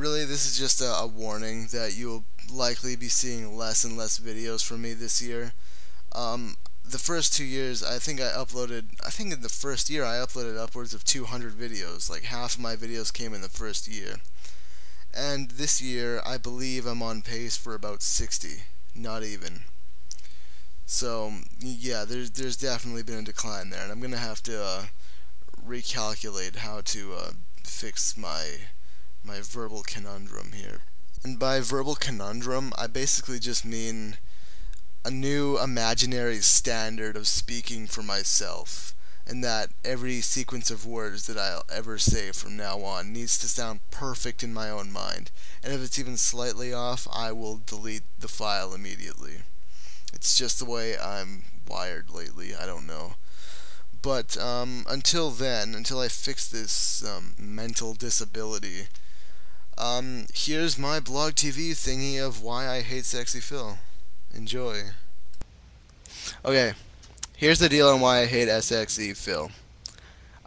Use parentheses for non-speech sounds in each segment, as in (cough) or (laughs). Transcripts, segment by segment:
really, this is just a, a warning that you'll likely be seeing less and less videos from me this year. Um, the first two years, I think I uploaded, I think in the first year I uploaded upwards of 200 videos. Like half of my videos came in the first year. And this year, I believe I'm on pace for about 60. Not even. So, yeah, there's, there's definitely been a decline there. And I'm going to have to uh, recalculate how to uh, fix my, my verbal conundrum here. And by verbal conundrum, I basically just mean a new imaginary standard of speaking for myself, and that every sequence of words that I'll ever say from now on needs to sound perfect in my own mind, and if it's even slightly off, I will delete the file immediately. It's just the way I'm wired lately, I don't know. But um, until then, until I fix this um, mental disability, um, here's my blog TV thingy of why I hate Sexy Phil. Enjoy. Okay, here's the deal on why I hate SXE Phil.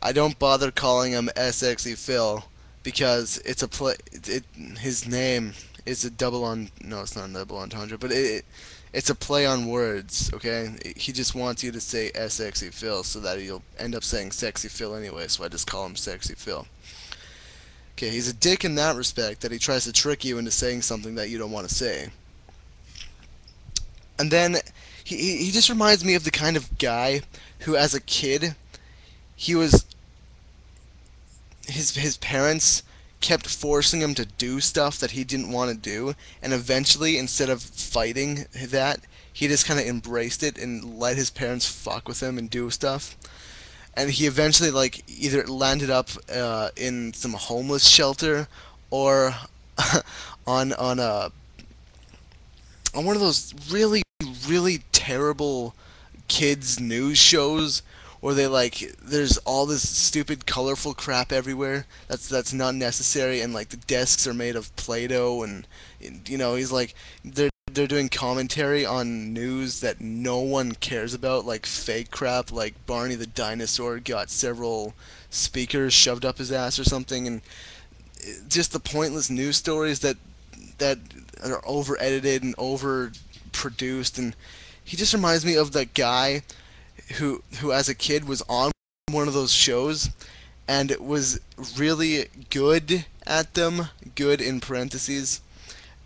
I don't bother calling him SXE Phil because it's a play. It, his name is a double on. No, it's not a double entendre, but it it's a play on words. Okay, he just wants you to say SXE Phil so that you'll end up saying Sexy Phil anyway. So I just call him Sexy Phil. Okay, he's a dick in that respect that he tries to trick you into saying something that you don't want to say. And then he he just reminds me of the kind of guy who, as a kid, he was his his parents kept forcing him to do stuff that he didn't want to do, and eventually, instead of fighting that, he just kind of embraced it and let his parents fuck with him and do stuff. And he eventually, like, either landed up uh, in some homeless shelter or (laughs) on on a on one of those really really terrible kids news shows where they like there's all this stupid colorful crap everywhere that's that's not necessary and like the desks are made of play-doh and you know he's like they're they're doing commentary on news that no one cares about like fake crap like Barney the dinosaur got several speakers shoved up his ass or something and just the pointless news stories that that are over edited and over produced, and he just reminds me of that guy who who as a kid was on one of those shows and was really good at them, good in parentheses,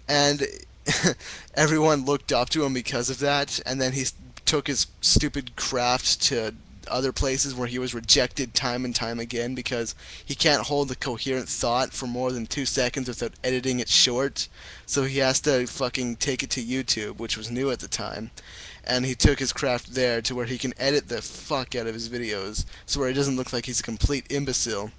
and (laughs) everyone looked up to him because of that, and then he took his stupid craft to other places where he was rejected time and time again because he can't hold a coherent thought for more than two seconds without editing it short. So he has to fucking take it to YouTube, which was new at the time. And he took his craft there to where he can edit the fuck out of his videos, so where he doesn't look like he's a complete imbecile.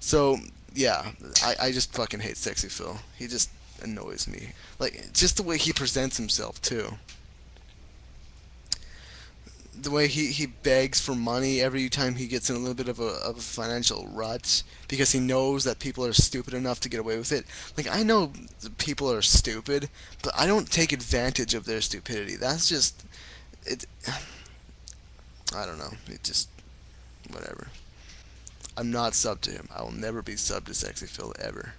So, yeah, I, I just fucking hate Sexy Phil. He just annoys me. Like, just the way he presents himself, too the way he, he begs for money every time he gets in a little bit of a, of a financial rut because he knows that people are stupid enough to get away with it. Like, I know people are stupid, but I don't take advantage of their stupidity. That's just. It. I don't know. It just. Whatever. I'm not sub to him. I will never be sub to Sexy Phil ever.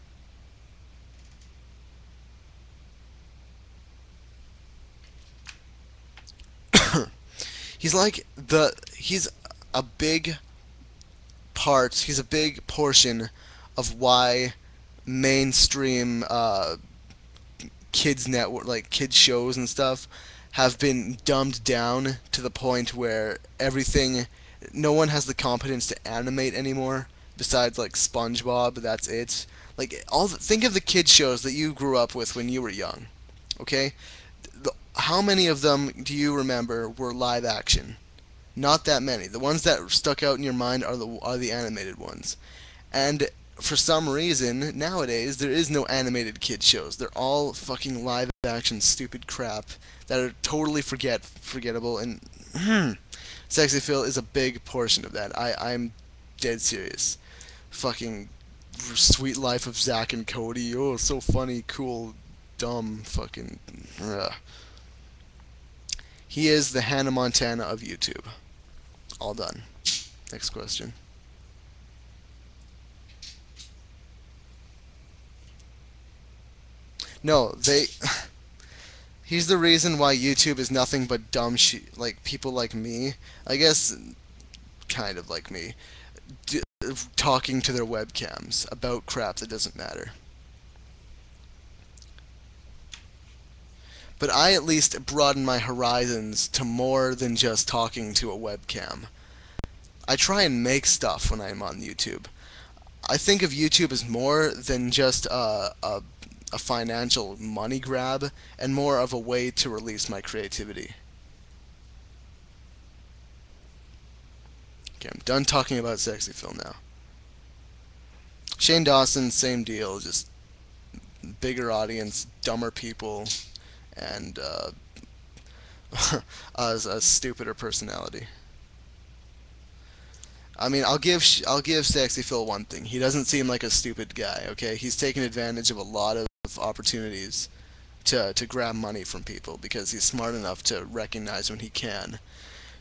He's like the he's a big part. He's a big portion of why mainstream uh, kids network like kids shows and stuff have been dumbed down to the point where everything no one has the competence to animate anymore besides like SpongeBob that's it like all the, think of the kids shows that you grew up with when you were young okay how many of them do you remember were live action? Not that many. The ones that stuck out in your mind are the are the animated ones. And for some reason, nowadays there is no animated kid shows. They're all fucking live action stupid crap that are totally forget forgettable and hmm, Sexy Phil is a big portion of that. I I'm dead serious. Fucking Suite Life of Zack and Cody. Oh, so funny, cool, dumb, fucking. Ugh. He is the Hannah Montana of YouTube. All done. Next question. No, they. (laughs) He's the reason why YouTube is nothing but dumb shit. Like people like me, I guess, kind of like me, talking to their webcams about crap that doesn't matter. But I at least broaden my horizons to more than just talking to a webcam. I try and make stuff when I'm on YouTube. I think of YouTube as more than just a, a, a financial money grab and more of a way to release my creativity. Okay, I'm done talking about Sexy Phil now. Shane Dawson, same deal, just bigger audience, dumber people, and uh, (laughs) a, a stupider personality. I mean, I'll give I'll give Sexy Phil one thing. He doesn't seem like a stupid guy. Okay, he's taken advantage of a lot of opportunities to to grab money from people because he's smart enough to recognize when he can.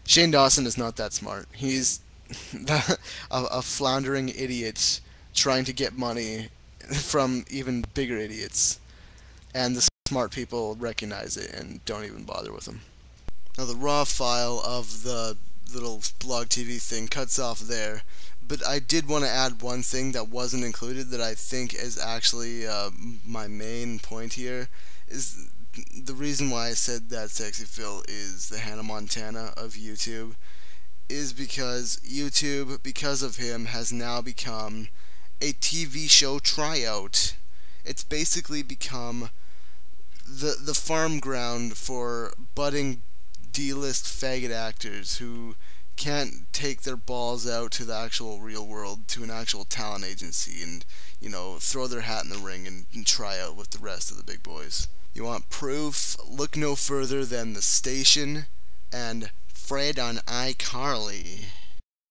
Shane Dawson is not that smart. He's (laughs) a, a floundering idiot trying to get money (laughs) from even bigger idiots, and the smart people recognize it and don't even bother with them. Now the raw file of the little blog TV thing cuts off there, but I did want to add one thing that wasn't included that I think is actually uh, my main point here is the reason why I said that Sexy Phil is the Hannah Montana of YouTube is because YouTube, because of him, has now become a TV show tryout. It's basically become the the farm ground for budding D-list faggot actors who can't take their balls out to the actual real world, to an actual talent agency, and you know throw their hat in the ring and, and try out with the rest of the big boys. You want proof? Look no further than the station and Fred on iCarly.